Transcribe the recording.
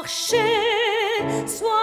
Archer, sois